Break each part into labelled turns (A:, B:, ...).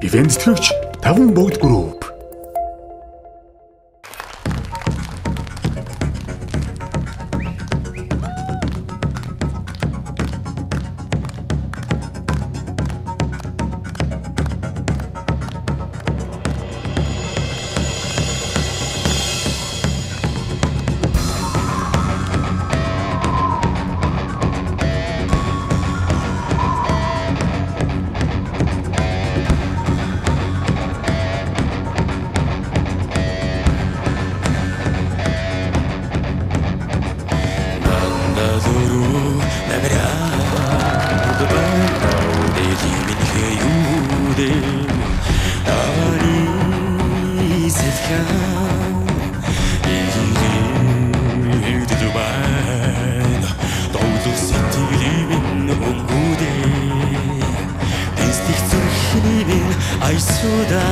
A: Ивент тэтгэгч 5 богд групп.
B: Айсуда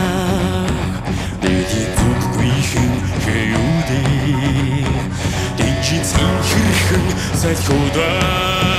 B: Дэди зүггүй хэн хэюдэ Дэнжин цинхэрхэн салхуда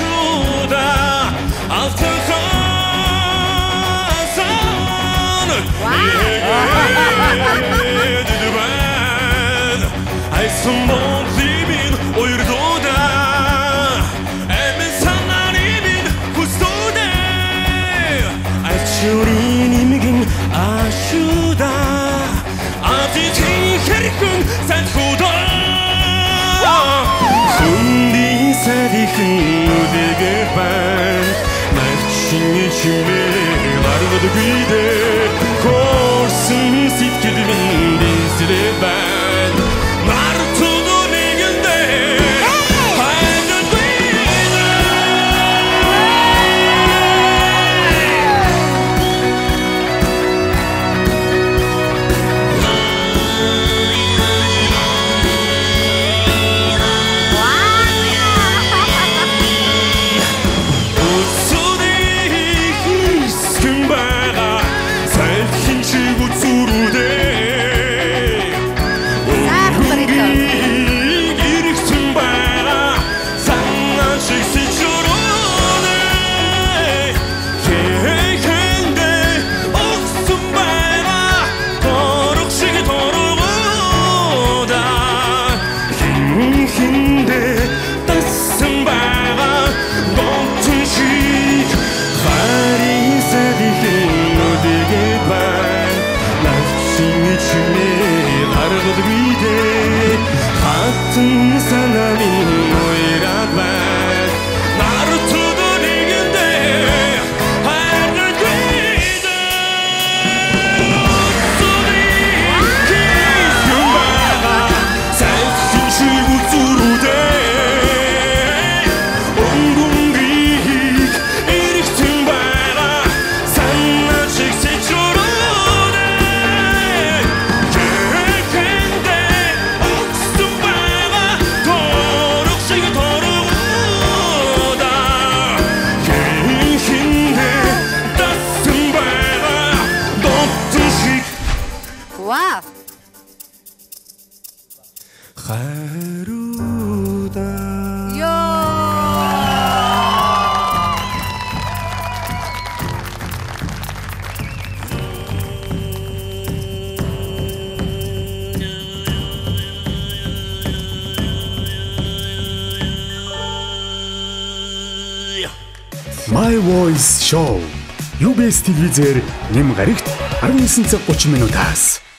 B: чуда автосан Дүбэн айсан мон зимин ойрдуда Эмэн санарибин хүстуде Ачурин имгин ашуда Ади тихэрхэн сан худаа Сүнди сарихын guide ben. Mercini cimri Larvada guide Korsin sit kedimin үнхэндээ тассан байгаа гонцон шиг харин сэдихэн нүдэгээ бай Навсины чимээ гаргал бидээ хатан санамын ойраад бай хайруда ёо
A: My Voice Show. UBS телевизээр нэм гарагт 19 цаг 30 минутаас.